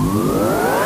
Música